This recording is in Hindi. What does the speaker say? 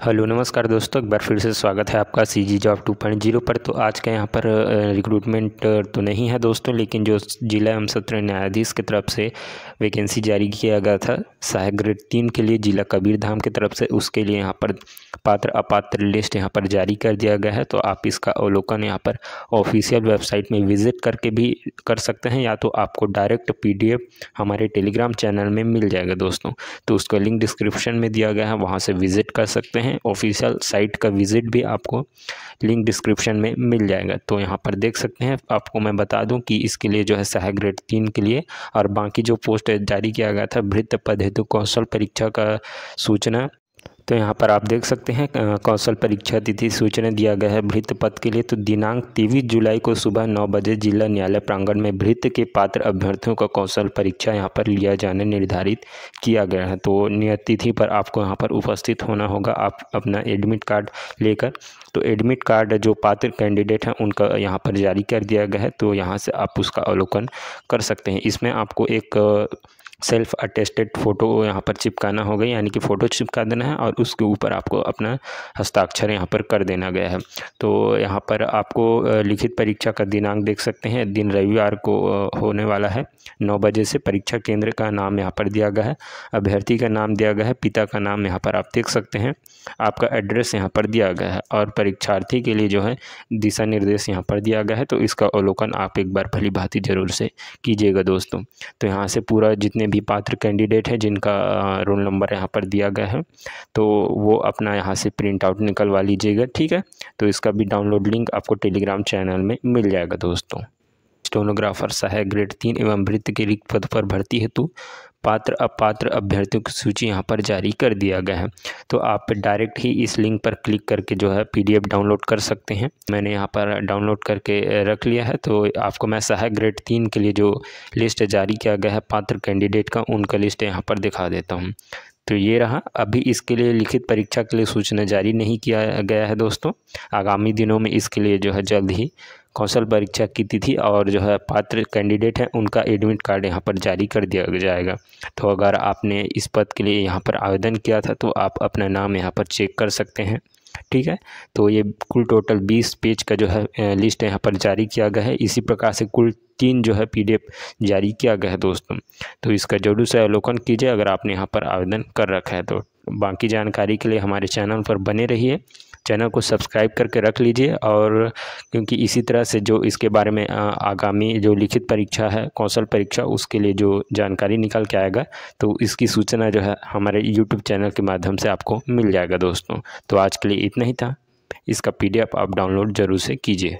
हेलो, नमस्कार दोस्तों, एक बार फिर से स्वागत है आपका C G job two point zero पर। तो आज का यहाँ पर रिक्रूटमेंट तो नहीं है दोस्तों, लेकिन जो जिला एवं सत्र न्यायाधीश की तरफ़ से वैकेंसी जारी किया गया था, सहायक ग्रेड तीन के लिए, जिला कबीर धाम की तरफ़ से, उसके लिए यहाँ पर पात्र अपात्र लिस्ट यहाँ पर जारी कर दिया गया है। तो आप इसका अवलोकन यहाँ पर ऑफिशियल वेबसाइट में विज़िट करके भी कर सकते हैं, या तो आपको डायरेक्ट पीडीएफ हमारे टेलीग्राम चैनल में मिल जाएगा दोस्तों। तो उसका लिंक डिस्क्रिप्शन में दिया गया है, वहाँ से विज़िट कर सकते हैं। ऑफिशियल साइट का विज़िट भी आपको लिंक डिस्क्रिप्शन में मिल जाएगा। तो यहाँ पर देख सकते हैं, आपको मैं बता दूँ कि इसके लिए जो है सहायक ग्रेड तीन के लिए और बाकी जो पोस्ट जारी किया गया था वृत्त पद हेतु कौशल परीक्षा का सूचना तो यहाँ पर आप देख सकते हैं कौशल परीक्षा तिथि सूचना दिया गया है भृत पद के लिए। तो दिनांक तेईस जुलाई को सुबह नौ बजे जिला न्यायालय प्रांगण में भृत के पात्र अभ्यर्थियों का कौशल परीक्षा यहाँ पर लिया जाने निर्धारित किया गया है। तो नियत तिथि पर आपको यहाँ पर उपस्थित होना होगा। आप अपना एडमिट कार्ड लेकर तो एडमिट कार्ड जो पात्र कैंडिडेट हैं, उनका यहाँ पर जारी कर दिया गया है। तो यहाँ से आप उसका अवलोकन कर सकते हैं। इसमें आपको एक सेल्फ अटेस्टेड फ़ोटो यहाँ पर चिपकाना होगा यानी कि फ़ोटो चिपका देना है और उसके ऊपर आपको अपना हस्ताक्षर यहाँ पर कर देना गया है। तो यहाँ पर आपको लिखित परीक्षा का दिनांक देख सकते हैं। दिन रविवार को होने वाला है। नौ बजे से परीक्षा केंद्र का नाम यहाँ पर दिया गया है। अभ्यर्थी का नाम दिया गया है। पिता का नाम यहाँ पर आप देख सकते हैं। आपका एड्रेस यहाँ पर दिया गया है और परीक्षार्थी के लिए जो है दिशा निर्देश यहाँ पर दिया गया है। तो इसका अवलोकन आप एक बार भली भांति ज़रूर से कीजिएगा दोस्तों। तो यहाँ से पूरा जितने भी पात्र कैंडिडेट हैं, जिनका रोल नंबर यहाँ पर दिया गया है। तो वो अपना यहाँ से प्रिंट आउट निकलवा लीजिएगा, ठीक है? तो इसका भी डाउनलोड लिंक आपको टेलीग्राम चैनल में मिल जाएगा, दोस्तों। स्टोनोग्राफर सहायक ग्रेड तीन एवं वृत्त के रिक्त पद पर भर्ती हेतु पात्र अपात्र अभ्यर्थियों की सूची यहाँ पर जारी कर दिया गया है। तो आप डायरेक्ट ही इस लिंक पर क्लिक करके जो है पीडीएफ डाउनलोड कर सकते हैं। मैंने यहाँ पर डाउनलोड करके रख लिया है। तो आपको मैं सहायक ग्रेड तीन के लिए जो लिस्ट जारी किया गया है पात्र कैंडिडेट का, उनका लिस्ट यहाँ पर दिखा देता हूँ। तो ये रहा। अभी इसके लिए लिखित परीक्षा के लिए सूचना जारी नहीं किया गया है दोस्तों। आगामी दिनों में इसके लिए जो है जल्द ही कौशल परीक्षा की तिथि और जो है पात्र कैंडिडेट हैं, उनका एडमिट कार्ड यहाँ पर जारी कर दिया जाएगा। तो अगर आपने इस पद के लिए यहाँ पर आवेदन किया था तो आप अपना नाम यहाँ पर चेक कर सकते हैं। ठीक है? तो ये कुल टोटल बीस पेज का जो है लिस्ट यहाँ पर जारी किया गया है। इसी प्रकार से कुल तीन जो है पीडीएफ जारी किया गया है दोस्तों। तो इसका ज़रूर से अवलोकन कीजिए अगर आपने यहाँ पर आवेदन कर रखा है। तो बाकी जानकारी के लिए हमारे चैनल पर बने रहिए। चैनल को सब्सक्राइब करके रख लीजिए और क्योंकि इसी तरह से जो इसके बारे में आगामी जो लिखित परीक्षा है, कौशल परीक्षा, उसके लिए जो जानकारी निकल के आएगा तो इसकी सूचना जो है हमारे यूट्यूब चैनल के माध्यम से आपको मिल जाएगा दोस्तों। तो आज के लिए इतना ही था। इसका पीडीएफ आप डाउनलोड ज़रूर से कीजिए।